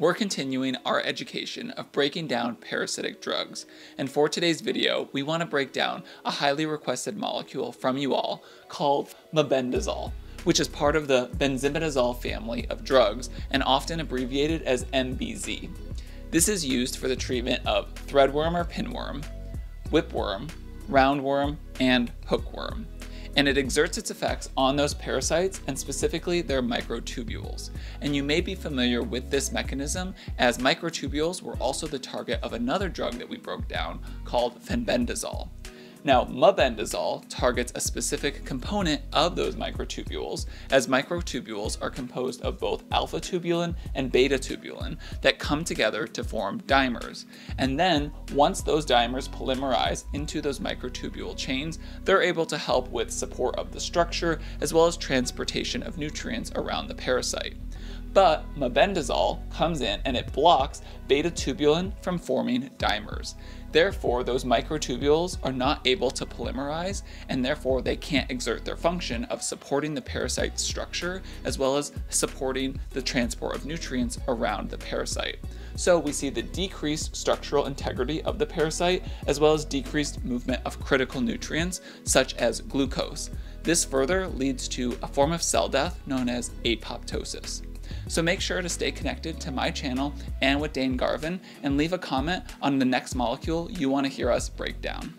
we're continuing our education of breaking down parasitic drugs. And for today's video, we want to break down a highly requested molecule from you all called mebendazole, which is part of the benzimidazole family of drugs and often abbreviated as MBZ. This is used for the treatment of threadworm or pinworm, whipworm, roundworm, and hookworm and it exerts its effects on those parasites and specifically their microtubules. And you may be familiar with this mechanism as microtubules were also the target of another drug that we broke down called fenbendazole. Now, mebendazole targets a specific component of those microtubules, as microtubules are composed of both alpha tubulin and beta tubulin that come together to form dimers. And then, once those dimers polymerize into those microtubule chains, they're able to help with support of the structure as well as transportation of nutrients around the parasite. But mebendazole comes in and it blocks beta tubulin from forming dimers. Therefore, those microtubules are not able to polymerize, and therefore they can't exert their function of supporting the parasite structure as well as supporting the transport of nutrients around the parasite. So we see the decreased structural integrity of the parasite as well as decreased movement of critical nutrients such as glucose. This further leads to a form of cell death known as apoptosis. So make sure to stay connected to my channel and with Dane Garvin and leave a comment on the next molecule you want to hear us break down.